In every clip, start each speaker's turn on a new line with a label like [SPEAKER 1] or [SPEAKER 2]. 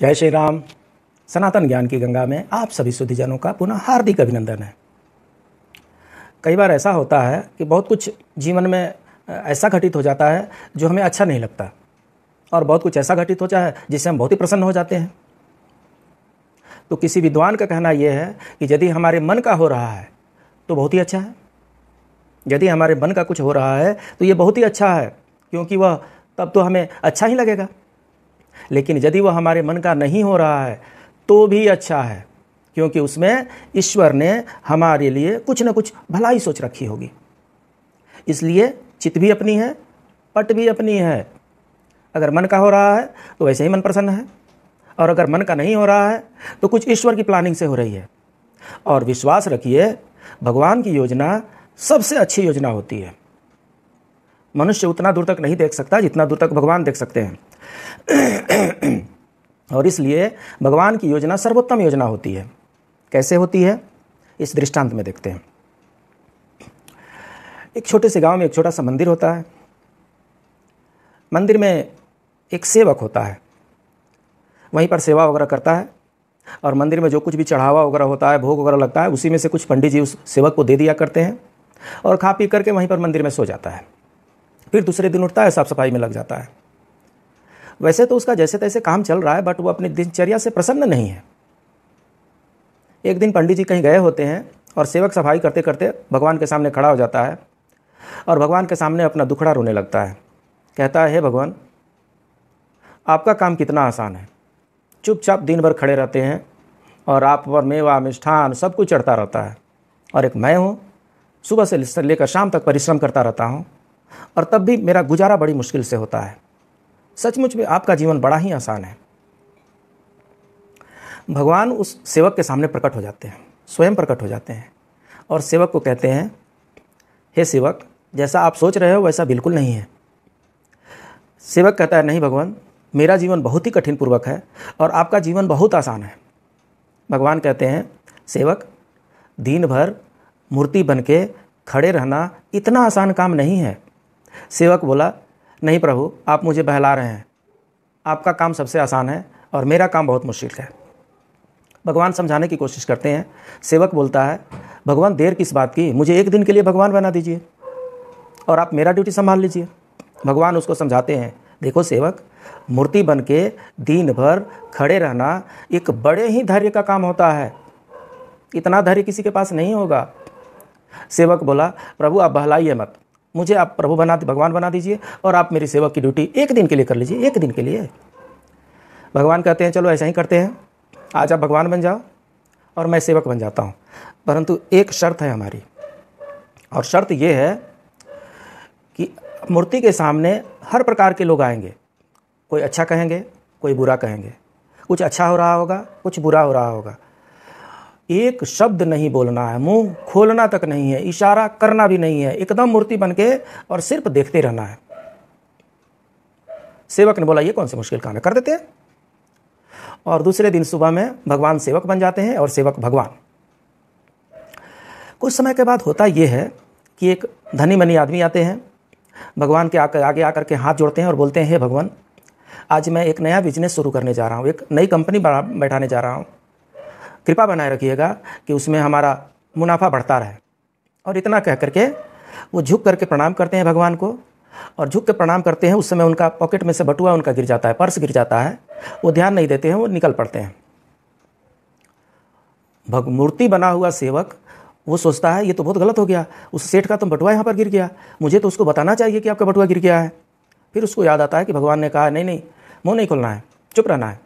[SPEAKER 1] जय श्री राम। सनातन ज्ञान की गंगा में आप सभी शुद्धिजनों का पुनः हार्दिक अभिनंदन है। कई बार ऐसा होता है कि बहुत कुछ जीवन में ऐसा घटित हो जाता है जो हमें अच्छा नहीं लगता और बहुत कुछ ऐसा घटित हो जाता है जिससे हम बहुत ही प्रसन्न हो जाते हैं। तो किसी विद्वान का कहना यह है कि यदि हमारे मन का हो रहा है तो बहुत ही अच्छा है। यदि हमारे मन का कुछ हो रहा है तो ये बहुत ही अच्छा है, क्योंकि वह तब तो हमें अच्छा ही लगेगा। लेकिन यदि वह हमारे मन का नहीं हो रहा है तो भी अच्छा है, क्योंकि उसमें ईश्वर ने हमारे लिए कुछ ना कुछ भलाई सोच रखी होगी। इसलिए चित्त भी अपनी है, पट भी अपनी है। अगर मन का हो रहा है तो वैसे ही मन प्रसन्न है। और अगर मन का नहीं हो रहा है तो कुछ ईश्वर की प्लानिंग से हो रही है। और विश्वास रखिए, भगवान की योजना सबसे अच्छी योजना होती है। मनुष्य उतना दूर तक नहीं देख सकता जितना दूर तक भगवान देख सकते हैं। और इसलिए भगवान की योजना सर्वोत्तम योजना होती है। कैसे होती है? इस दृष्टांत में देखते हैं। एक छोटे से गाँव में एक छोटा सा मंदिर होता है। मंदिर में एक सेवक होता है। वहीं पर सेवा वगैरह करता है और मंदिर में जो कुछ भी चढ़ावा वगैरह होता है, भोग वगैरह लगता है, उसी में से कुछ पंडित जी उस सेवक को दे दिया करते हैं और खा पी करके वहीं पर मंदिर में सो जाता है। फिर दूसरे दिन उठता है, साफ़ सफ़ाई में लग जाता है। वैसे तो उसका जैसे तैसे काम चल रहा है बट वो अपनी दिनचर्या से प्रसन्न नहीं है। एक दिन पंडित जी कहीं गए होते हैं और सेवक सफ़ाई करते करते भगवान के सामने खड़ा हो जाता है और भगवान के सामने अपना दुखड़ा रोने लगता है। कहता है, हे भगवान, आपका काम कितना आसान है। चुपचाप दिन भर खड़े रहते हैं और आप पर मेवा, मिष्ठान सब कुछ चढ़ता रहता है। और एक मैं हूँ, सुबह से लेकर शाम तक परिश्रम करता रहता हूँ और तब भी मेरा गुजारा बड़ी मुश्किल से होता है। सचमुच में आपका जीवन बड़ा ही आसान है। भगवान उस सेवक के सामने प्रकट हो जाते हैं, स्वयं प्रकट हो जाते हैं और सेवक को कहते हैं, हे सेवक, जैसा आप सोच रहे हो वैसा बिल्कुल नहीं है। सेवक कहता है, नहीं भगवान, मेरा जीवन बहुत ही कठिन पूर्वक है और आपका जीवन बहुत आसान है। भगवान कहते हैं, सेवक दिन भर मूर्ति बन के खड़े रहना इतना आसान काम नहीं है। सेवक बोला नहीं प्रभु, आप मुझे बहला रहे हैं। आपका काम सबसे आसान है और मेरा काम बहुत मुश्किल है। भगवान समझाने की कोशिश करते हैं। सेवक बोलता है, भगवान, देर किस बात की? मुझे एक दिन के लिए भगवान बना दीजिए और आप मेरा ड्यूटी संभाल लीजिए। भगवान उसको समझाते हैं, देखो सेवक, मूर्ति बन के दिन भर खड़े रहना एक बड़े ही धैर्य का काम होता है। इतना धैर्य किसी के पास नहीं होगा। सेवक बोला, प्रभु, आप बहलाइए मत। मुझे आप प्रभु बना भगवान बना दीजिए और आप मेरी सेवक की ड्यूटी एक दिन के लिए कर लीजिए, एक दिन के लिए। भगवान कहते हैं, चलो ऐसा ही करते हैं। आज आप भगवान बन जाओ और मैं सेवक बन जाता हूँ। परंतु एक शर्त है हमारी। और शर्त यह है कि मूर्ति के सामने हर प्रकार के लोग आएँगे। कोई अच्छा कहेंगे, कोई बुरा कहेंगे। कुछ अच्छा हो रहा होगा, कुछ बुरा हो रहा होगा। एक शब्द नहीं बोलना है, मुँह खोलना तक नहीं है, इशारा करना भी नहीं है, एकदम मूर्ति बन के और सिर्फ़ देखते रहना है। सेवक ने बोला, ये कौन सी मुश्किल काम है? कर देते हैं। और दूसरे दिन सुबह में भगवान सेवक बन जाते हैं और सेवक भगवान। कुछ समय के बाद होता यह है कि एक धनी मनी आदमी आते हैं, भगवान के आकर, आगे आकर के हाथ जोड़ते हैं और बोलते हैं, हे भगवान, आज मैं एक नया बिज़नेस शुरू करने जा रहा हूँ, एक नई कंपनी बैठाने जा रहा हूँ। कृपा बनाए रखिएगा कि उसमें हमारा मुनाफा बढ़ता रहे। और इतना कह करके वो झुक करके प्रणाम करते हैं भगवान को। और झुक के प्रणाम करते हैं, उस समय उनका पॉकेट में से बटुआ उनका गिर जाता है, पर्स गिर जाता है। वो ध्यान नहीं देते हैं, वो निकल पड़ते हैं। भग, मूर्ति बना हुआ सेवक, वो सोचता है, ये तो बहुत गलत हो गया। उस सेठ का तो बटुआ यहाँ पर गिर गया। मुझे तो उसको बताना चाहिए कि आपका बटुआ गिर गया है। फिर उसको याद आता है कि भगवान ने कहा, नहीं नहीं, मुँह नहीं खोलना है, चुप रहना है।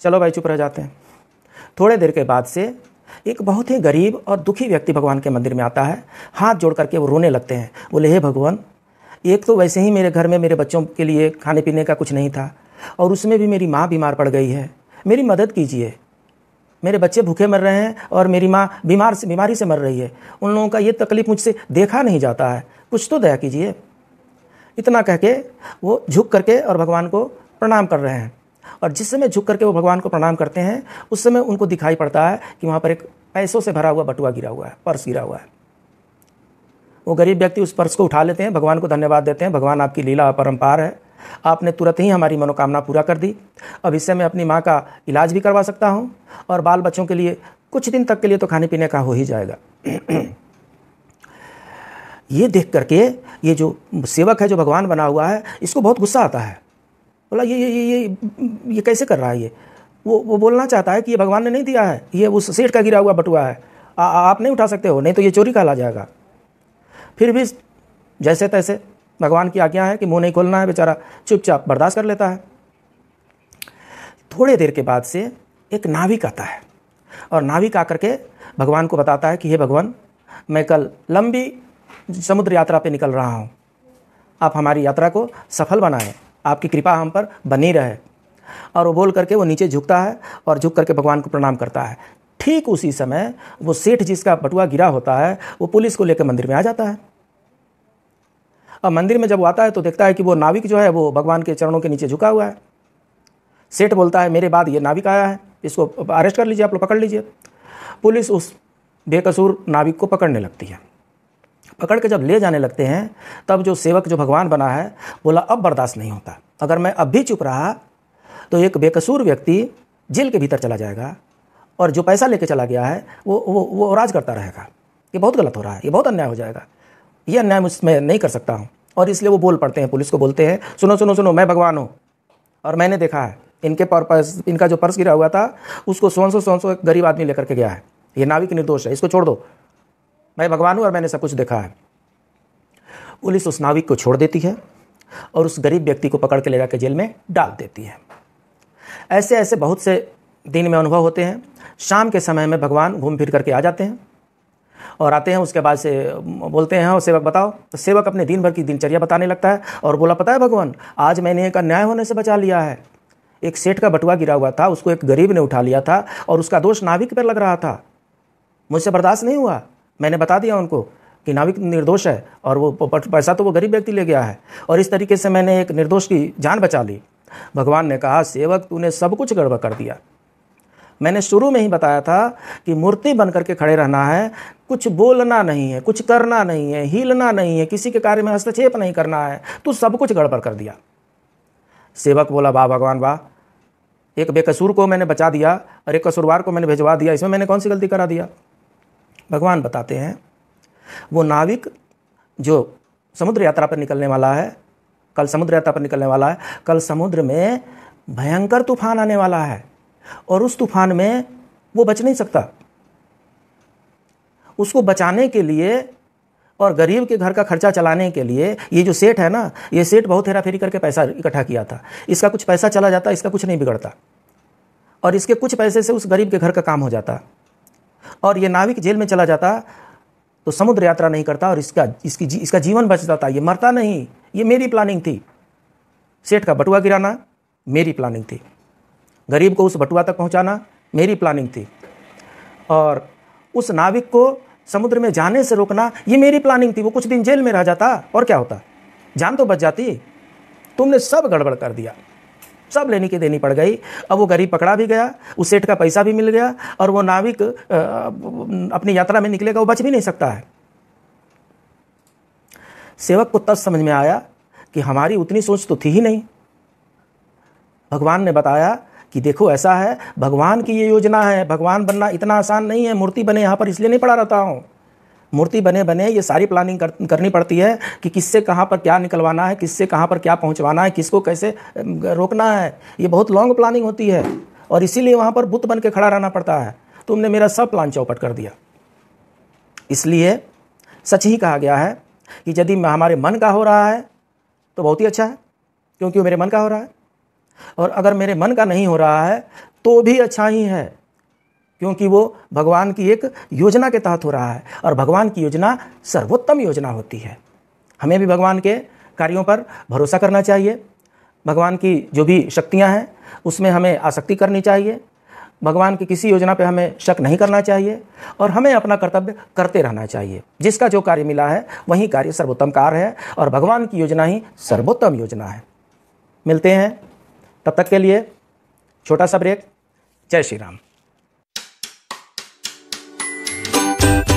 [SPEAKER 1] चलो भाई, चुप रह जाते हैं। थोड़े देर के बाद से एक बहुत ही गरीब और दुखी व्यक्ति भगवान के मंदिर में आता है। हाथ जोड़ करके वो रोने लगते हैं। बोले, हे भगवान, एक तो वैसे ही मेरे घर में मेरे बच्चों के लिए खाने पीने का कुछ नहीं था और उसमें भी मेरी माँ बीमार पड़ गई है। मेरी मदद कीजिए। मेरे बच्चे भूखे मर रहे हैं और मेरी माँ बीमार से, बीमारी से मर रही है। उन लोगों का ये तकलीफ़ मुझसे देखा नहीं जाता है। कुछ तो दया कीजिए। इतना कह के वो झुक करके और भगवान को प्रणाम कर रहे हैं। और जिस समय झुक करके वो भगवान को प्रणाम करते हैं, उस समय उनको दिखाई पड़ता है कि वहाँ पर एक पैसों से भरा हुआ बटुआ गिरा हुआ है, पर्स गिरा हुआ है। वो गरीब व्यक्ति उस पर्स को उठा लेते हैं, भगवान को धन्यवाद देते हैं, भगवान आपकी लीला अपरम्पार है। आपने तुरंत ही हमारी मनोकामना पूरा कर दी। अब इससे मैं अपनी माँ का इलाज भी करवा सकता हूँ और बाल बच्चों के लिए कुछ दिन तक के लिए तो खाने पीने का हो ही जाएगा। ये देख करके ये जो सेवक है, जो भगवान बना हुआ है, इसको बहुत गुस्सा आता है। बोला ये ये ये ये ये कैसे कर रहा है ये? वो वो बोलना चाहता है कि ये भगवान ने नहीं दिया है ये उस सेठ का गिरा हुआ बटुआ है। आ, आप नहीं उठा सकते हो नहीं तो ये चोरी का ला जाएगा। फिर भी जैसे तैसे भगवान की आज्ञा है कि मुँह नहीं खोलना है बेचारा चुपचाप बर्दाश्त कर लेता है। थोड़े देर के बाद से एक नाविक आता है और नाविक आकर के भगवान को बताता है कि हे भगवान मैं कल लंबी समुद्र यात्रा पे निकल रहा हूँ। आप हमारी यात्रा को सफल बनाएँ। आपकी कृपा हम पर बनी रहे। और वो बोल करके वो नीचे झुकता है और झुक करके भगवान को प्रणाम करता है। ठीक उसी समय वो सेठ जिसका बटुआ गिरा होता है, वो पुलिस को लेकर मंदिर में आ जाता है। और मंदिर में जब वो आता है तो देखता है कि वो नाविक जो है, वो भगवान के चरणों के नीचे झुका हुआ है। सेठ बोलता है, मेरे बाद ये नाविक आया है, इसको अरेस्ट कर लीजिए, आप लोग पकड़ लीजिए। पुलिस उस बेकसूर नाविक को पकड़ने लगती है। पकड़ के जब ले जाने लगते हैं, तब जो सेवक जो भगवान बना है, बोला, अब बर्दाश्त नहीं होता। अगर मैं अब भी चुप रहा तो एक बेकसूर व्यक्ति जेल के भीतर चला जाएगा और जो पैसा लेके चला गया है, वो वो वो राज करता रहेगा। ये बहुत गलत हो रहा है, ये बहुत अन्याय हो जाएगा। ये अन्याय मैं नहीं कर सकता हूँ। और इसलिए वो बोल पड़ते हैं, पुलिस को बोलते हैं, सुनो सुनो सुनो, मैं भगवान हूँ और मैंने देखा है, इनके पर्स, इनका जो पर्स गिरा हुआ था, उसको सोन सौ सोन सौ एक गरीब आदमी लेकर के गया है। ये नाविक निर्दोष है, इसको छोड़ दो। मैं भगवान हूँ और मैंने सब कुछ देखा है। पुलिस उस नाविक को छोड़ देती है और उस गरीब व्यक्ति को पकड़ के ले जाकर जेल में डाल देती है। ऐसे ऐसे बहुत से दिन में अनुभव होते हैं। शाम के समय में भगवान घूम फिर करके आ जाते हैं और आते हैं, उसके बाद से बोलते हैं और सेवक बताओ। तो सेवक अपने दिन भर की दिनचर्या बताने लगता है और बोला, पता है भगवान, आज मैंने एक अन्याय होने से बचा लिया है। एक सेठ का बटुआ गिरा हुआ था, उसको एक गरीब ने उठा लिया था और उसका दोष नाविक पर लग रहा था। मुझसे बर्दाश्त नहीं हुआ। मैंने बता दिया उनको कि नाविक निर्दोष है और वो पैसा तो वो गरीब व्यक्ति ले गया है। और इस तरीके से मैंने एक निर्दोष की जान बचा ली। भगवान ने कहा, सेवक, तूने सब कुछ गड़बड़ कर दिया। मैंने शुरू में ही बताया था कि मूर्ति बन करके खड़े रहना है, कुछ बोलना नहीं है, कुछ करना नहीं है, हिलना नहीं है, किसी के कार्य में हस्तक्षेप नहीं करना है, तू सब कुछ गड़बड़ कर दिया। सेवक बोला, वाह, भगवान, वाह। एक बेकसूर को मैंने बचा दिया और एक कसूरवार को मैंने भिजवा दिया। इसमें मैंने कौन सी गलती करा दिया? भगवान बताते हैं, वो नाविक जो समुद्र यात्रा पर निकलने वाला है, कल समुद्र यात्रा पर निकलने वाला है, कल समुद्र में भयंकर तूफ़ान आने वाला है और उस तूफ़ान में वो बच नहीं सकता। उसको बचाने के लिए और गरीब के घर का खर्चा चलाने के लिए, ये जो सेठ है ना, ये सेठ बहुत हेरा फेरी करके पैसा इकट्ठा किया था। इसका कुछ पैसा चला जाता, इसका कुछ नहीं बिगड़ता। और इसके कुछ पैसे से उस गरीब के घर का काम हो जाता। और ये नाविक जेल में चला जाता तो समुद्र यात्रा नहीं करता और इसका इसकी जी, इसका जीवन बच जाता। ये मरता नहीं। ये मेरी प्लानिंग थी। सेठ का बटुआ गिराना मेरी प्लानिंग थी। गरीब को उस बटुआ तक पहुंचाना मेरी प्लानिंग थी। और उस नाविक को समुद्र में जाने से रोकना ये मेरी प्लानिंग थी। वो कुछ दिन जेल में रह जाता और क्या होता? जान तो बच जाती। तुमने सब गड़बड़ कर दिया। सब लेने की देनी पड़ गई। अब वो गरीब पकड़ा भी गया, उस सेठ का पैसा भी मिल गया और वो नाविक अपनी यात्रा में निकलेगा, वो बच भी नहीं सकता है। सेवक को तब समझ में आया कि हमारी उतनी सोच तो थी ही नहीं। भगवान ने बताया कि देखो ऐसा है, भगवान की ये योजना है, भगवान बनना इतना आसान नहीं है, मूर्ति बने यहाँ पर इसलिए नहीं पढ़ा रहता हूँ। मूर्ति बने बने ये सारी प्लानिंग कर, करनी पड़ती है कि किससे कहाँ पर क्या निकलवाना है किससे कहाँ पर क्या पहुँचवाना है किसको कैसे रोकना है। ये बहुत लॉन्ग प्लानिंग होती है और इसीलिए वहाँ पर बुत बन के खड़ा रहना पड़ता है। तुमने मेरा सब प्लान चौपट कर दिया। इसलिए सच ही कहा गया है कि यदि हमारे मन का हो रहा है तो बहुत ही अच्छा है क्योंकि वो मेरे मन का हो रहा है। और अगर मेरे मन का नहीं हो रहा है तो भी अच्छा ही है। क्योंकि वो भगवान की एक योजना के तहत हो रहा है और भगवान की योजना सर्वोत्तम योजना होती है। हमें भी भगवान के कार्यों पर भरोसा करना चाहिए। भगवान की जो भी शक्तियाँ हैं, उसमें हमें आसक्ति करनी चाहिए। भगवान की किसी योजना पे हमें शक नहीं करना चाहिए और हमें अपना कर्तव्य करते रहना चाहिए। जिसका जो कार्य मिला है, वही कार्य सर्वोत्तम कार्य है और भगवान की योजना ही सर्वोत्तम योजना है। मिलते हैं। तब तक के लिए छोटा सा ब्रेक। जय श्री राम। thank you